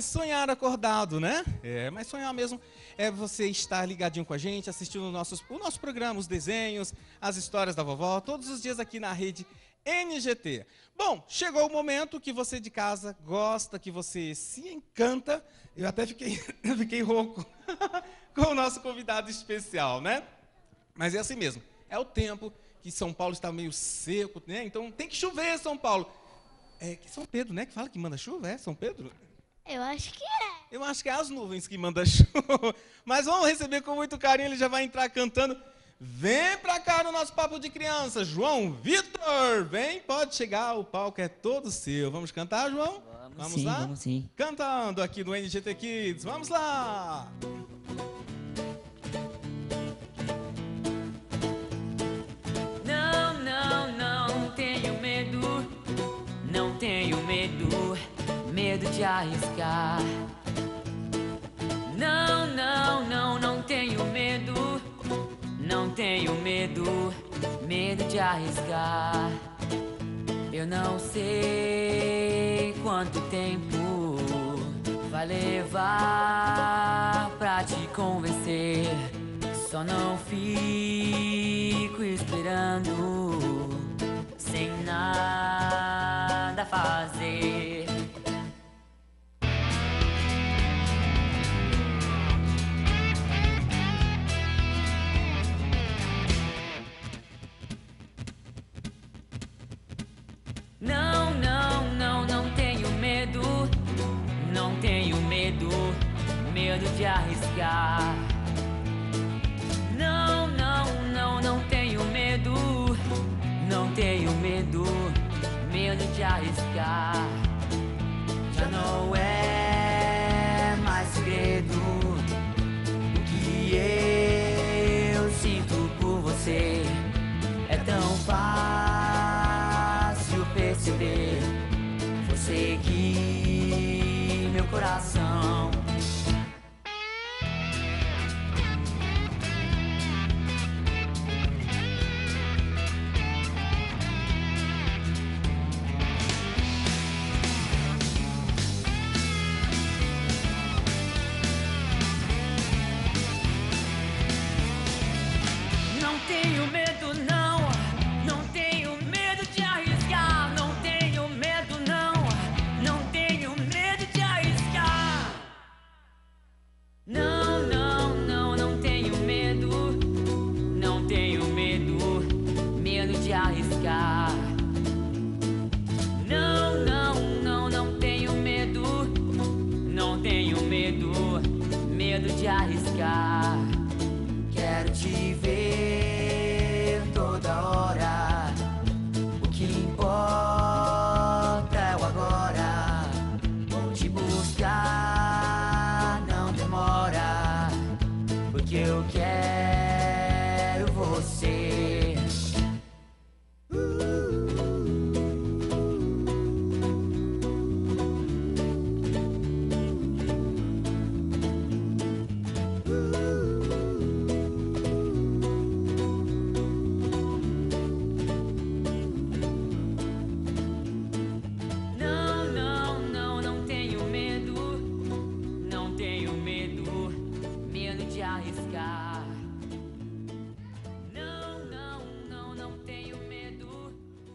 Sonhar acordado, né? É, mas sonhar mesmo é você estar ligadinho com a gente, assistindo nossos, o nosso programa, os desenhos, as histórias da vovó, todos os dias aqui na rede NGT. Bom, chegou o momento que você de casa gosta, que você se encanta. Eu até fiquei, fiquei rouco com o nosso convidado especial, né? Mas é assim mesmo. É o tempo que São Paulo está meio seco, né? Então tem que chover, São Paulo. É que São Pedro, né? Que fala que manda chuva, é? São Pedro? Eu acho que é. Eu acho que é as nuvens que mandam chuva. Mas vamos receber com muito carinho, ele já vai entrar cantando. Vem pra cá no nosso papo de criança, João Vitor. Vem, pode chegar, o palco é todo seu. Vamos cantar, João? Vamos, Vamos sim, lá? vamos sim. Cantando aqui no NGT Kids. Vamos lá! Não, medo de arriscar. Não, não, não, não tenho medo, não tenho medo, medo de arriscar. Eu não sei quanto tempo vai levar pra te convencer. Só não fico esperando sem nada fazer. Medo de arriscar. Já não é buscar, não demora. Porque eu quero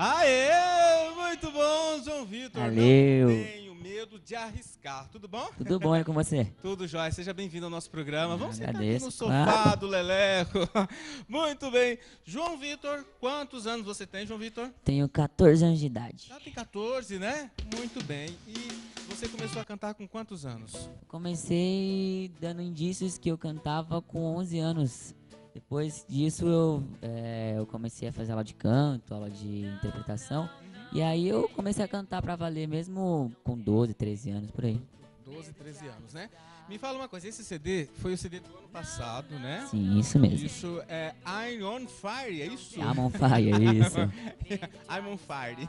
Aê! Muito bom, João Vitor. Valeu. Não tenho medo de arriscar. Tudo bom? Tudo bom é com você? Tudo jóia. Seja bem-vindo ao nosso programa. Vamos sentar aqui Agradeço, no sofá claro. do Leleco. Muito bem. João Vitor, quantos anos você tem, João Vitor? Tenho 14 anos de idade. Já tem 14, né? Muito bem. E você começou a cantar com quantos anos? Comecei dando indícios que eu cantava com 11 anos. Depois disso eu, é, eu comecei a fazer aula de canto, aula de interpretação. E aí eu comecei a cantar pra valer mesmo com 12, 13 anos, por aí. 12, 13 anos, né? Me fala uma coisa, esse CD foi o CD do ano passado, né? Sim, isso mesmo. Isso é I'm on Fire, é isso? I'm on fire, isso. I'm on Fire.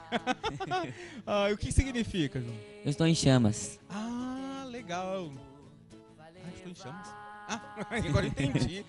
ah, o que significa, João? Eu estou em chamas. Ah, legal. Ah, estou em chamas. Ah, agora entendi.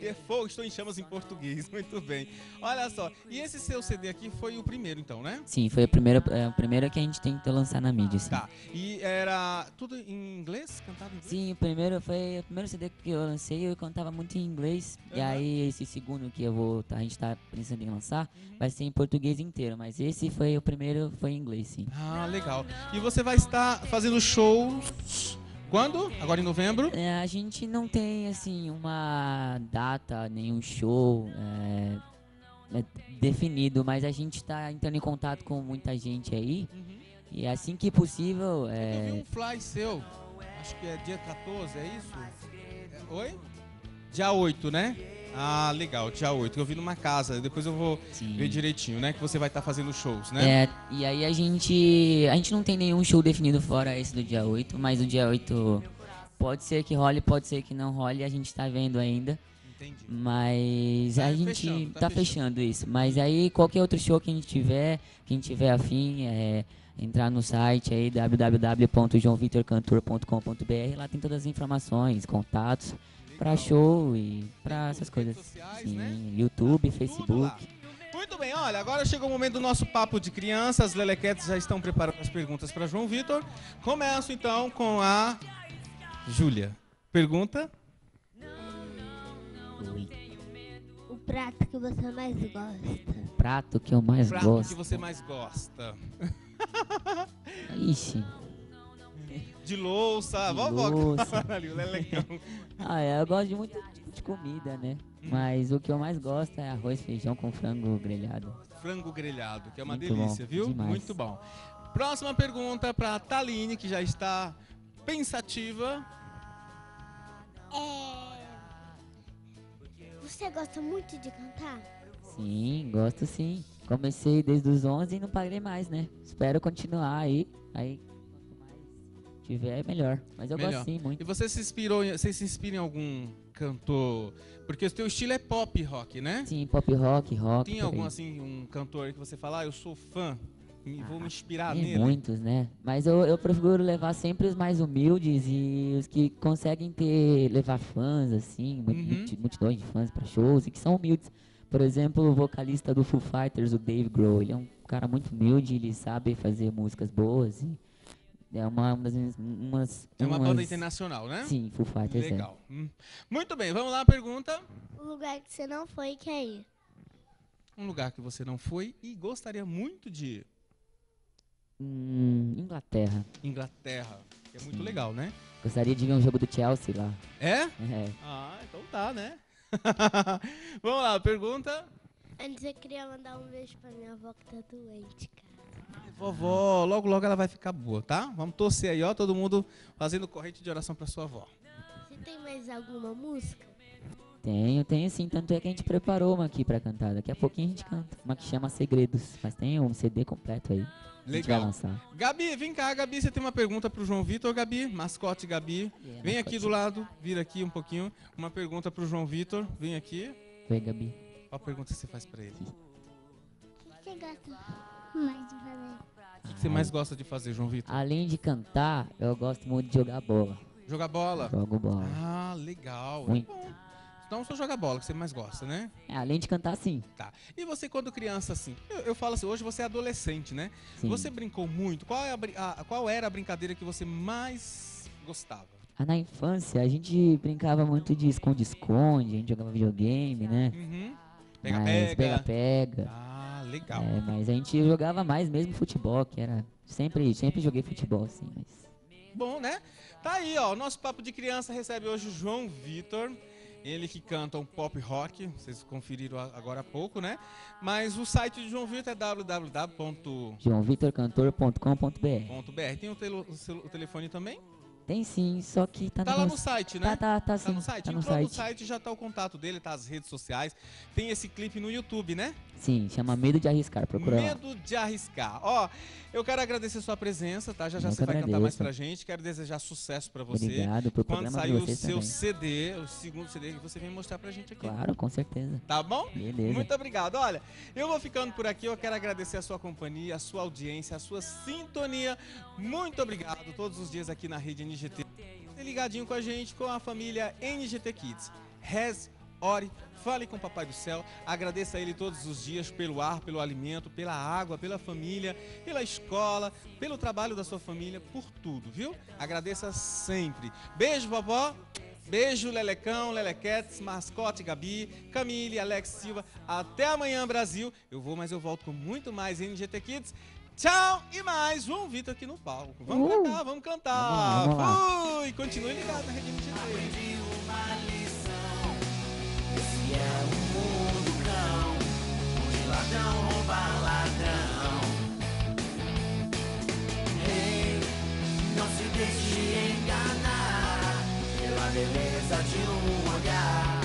é fogo, estou em chamas em português. Muito bem. Olha só, e esse seu CD aqui foi o primeiro, então, né? Sim, foi a primeira, é, a primeira que a gente tentou lançar na mídia, assim. Tá. E era tudo em inglês? Cantado em inglês? Sim, o primeiro foi o primeiro CD que eu lancei, eu cantava muito em inglês. E Aham. aí esse segundo que eu vou, tá, a gente tá pensando em lançar, Uhum. vai ser em português inteiro, mas esse foi o primeiro, foi em inglês, sim. Ah, legal. E você vai estar fazendo shows quando? Agora em novembro? É, a gente não tem assim uma data, nenhum show é, é, definido, mas a gente tá entrando em contato com muita gente aí. E assim que possível, Eu vi é, um fly seu, acho que é dia 14, é isso? É, oi? Dia 8, né? Ah, legal, dia 8. Eu vi numa casa, depois eu vou sim. ver direitinho, né? Que você vai estar fazendo shows, né? É, e aí a gente. A gente não tem nenhum show definido fora esse do dia 8, mas o dia 8 pode ser que role, pode ser que não role, a gente tá vendo ainda. Entendi. Mas Tá a gente fechando, tá tá, fechando. isso. Mas aí qualquer outro show que a gente tiver, quem tiver afim, é entrar no site aí www.joãovitorcantor.com.br, lá tem todas as informações, contatos pra show e pra Tem essas coisas. sociais, Sim, né? YouTube, Facebook. Muito bem, olha, agora chegou o momento do nosso papo de crianças. As Lelequetes já estão preparando as perguntas para João Vitor. Começo então com a Júlia. Pergunta? O prato que você mais gosta. Prato que eu mais Prato gosto. que você mais gosta. Ixi. De louça, De vovó. louça. Ali, o Lelecão. Ah, é, eu gosto de muito tipo de comida, né? Hum. Mas o que eu mais gosto é arroz, feijão com frango grelhado. Frango grelhado, que é uma Muito delícia, bom, viu? demais. Muito bom. Próxima pergunta para Taline, que já está pensativa. É... Você gosta muito de cantar? Sim, gosto sim. Comecei desde os 11 e não parei mais, né? Espero continuar aí. Aí, tiver, melhor. Mas eu Melhor. gosto sim, E muito. você se inspirou, você se inspira em algum cantor? Porque o teu estilo é pop rock, né? Sim, pop rock, rock. Tem algum assim, um cantor que você fala, ah, eu sou fã e vou me inspirar Tem nele? muitos, né? Mas eu, eu prefiro levar sempre os mais humildes e os que conseguem ter levar fãs, assim, Uhum. multi- multidões de fãs pra shows e que são humildes. Por exemplo, o vocalista do Foo Fighters, o Dave Grohl, ele é um cara muito humilde, ele sabe fazer músicas boas e é uma, uma das minhas- umas, É uma banda umas- internacional, né? Sim, Foo Fighters é. Legal. Hum. Muito bem, vamos lá, pergunta. O lugar que você não foi e quer ir? Um lugar que você não foi e gostaria muito de ir. Hum, Inglaterra. Inglaterra. Que é muito Sim. legal, né? Gostaria de ver um jogo do Chelsea lá. É? É. Ah, então tá, né? vamos lá, pergunta. Antes eu queria mandar um beijo pra minha avó que tá doente, cara. Vovó, logo logo ela vai ficar boa, tá? Vamos torcer aí, ó, todo mundo fazendo corrente de oração pra sua avó. Você tem mais alguma música? Tenho, tenho sim. Tanto é que a gente preparou uma aqui pra cantar. Daqui a pouquinho a gente canta. Uma que chama Segredos. Mas tem um CD completo aí. A gente vai Legal. lançar. Gabi, vem cá, Gabi, você tem uma pergunta pro João Vitor, Gabi, mascote Gabi. Vem aqui do lado, vira aqui um pouquinho. Uma pergunta pro João Vitor, vem aqui. Oi, Gabi. Qual a pergunta que você faz pra ele? O O que você gosta mais de fazer? que que você mais gosta de fazer, João Vitor? Além de cantar, eu gosto muito de jogar bola. Jogar bola. Jogo bola. Ah, legal. Muito. Bom, Então só joga bola que você mais gosta, né? É, além de cantar, sim. Tá. E você quando criança, assim, eu, eu falo assim, hoje você é adolescente, né? sim. Você brincou muito. Qual, é a a- qual era a brincadeira que você mais gostava? Ah, na infância, a gente brincava muito de esconde-esconde, a gente jogava videogame, né? Uhum. Pega-pega. Pega-pega. Ah, legal. É, mas a gente jogava mais mesmo futebol, que era. Sempre, sempre joguei futebol, sim, mas. Bom, né? Tá aí, ó. Nosso Papo de Criança recebe hoje o João Vitor. Ele que canta um pop rock, vocês conferiram agora há pouco, né? Mas o site de João Vitor é www.br. joãovitorcantor.com.br Tem o, o celu- o telefone também? Tem sim, só que tá, Tá no lá no site, né? Tá, tá, tá, Tá sim. no site? Tá no Entrou no site. site já tá o contato dele, tá as redes sociais. Tem esse clipe no YouTube, né? Sim, chama Medo de Arriscar, procura lá. Medo de arriscar. Ó, eu quero agradecer sua presença, tá? Já já Eu você que vai cantar agradeço. mais pra gente. Quero desejar sucesso pra você. Obrigado por Quando sair o seu também. CD, o segundo CD, você vem mostrar pra gente aqui. Claro, com certeza. Tá bom? Beleza. Muito obrigado. Olha, eu vou ficando por aqui. Eu quero agradecer a sua companhia, a sua audiência, a sua sintonia. Muito obrigado todos os dias aqui na Rede NGT. ligadinho com a gente, com a família NGT Kids. Reze, ore, fale com o Papai do Céu, agradeça a Ele todos os dias pelo ar, pelo alimento, pela água, pela família, pela escola, pelo trabalho da sua família, por tudo, viu? Agradeça sempre. Beijo, vovó. Beijo, Lelecão, Lelequetes, Mascote, Gabi, Camille, Alex Silva. Até amanhã, Brasil. Eu vou, mas eu volto com muito mais NGT Kids. Tchau e mais João Vitor aqui no palco. Vamos Uh! cantar, vamos cantar. Vamos lá, vamos Fui! Continue ligado na Rede NGT. Aprendi uma lição. Esse é o mundo cão, onde ladrão rouba ladrão. Ei, não se deixe enganar pela beleza de um olhar.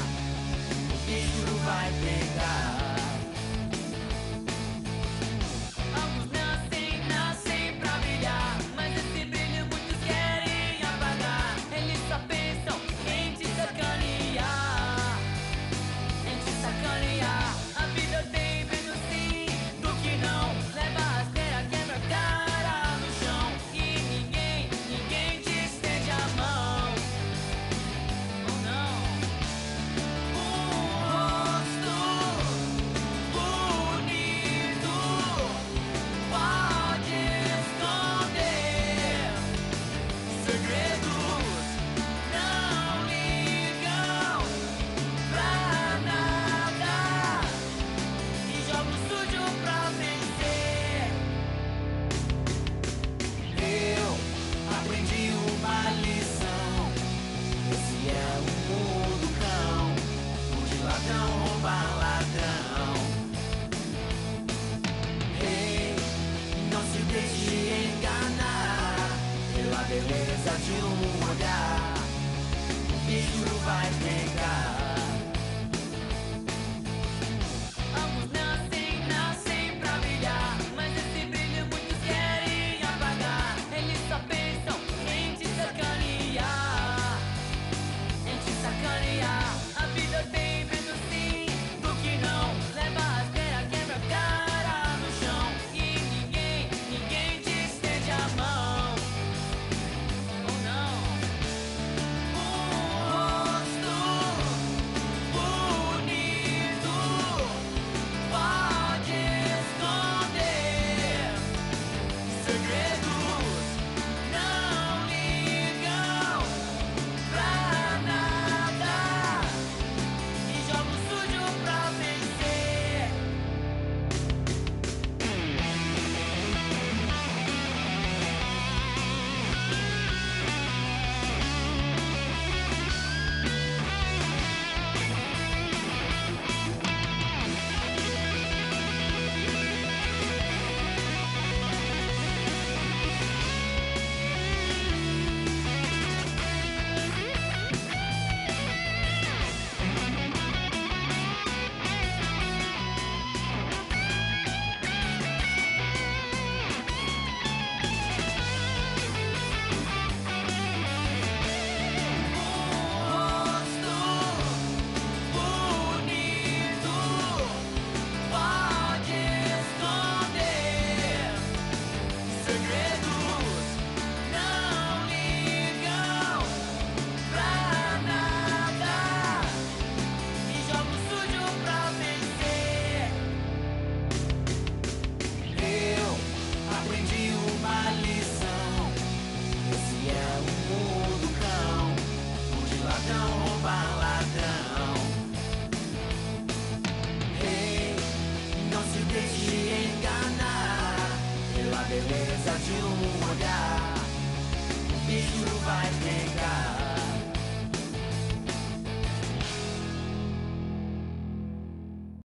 O bicho vai pegar.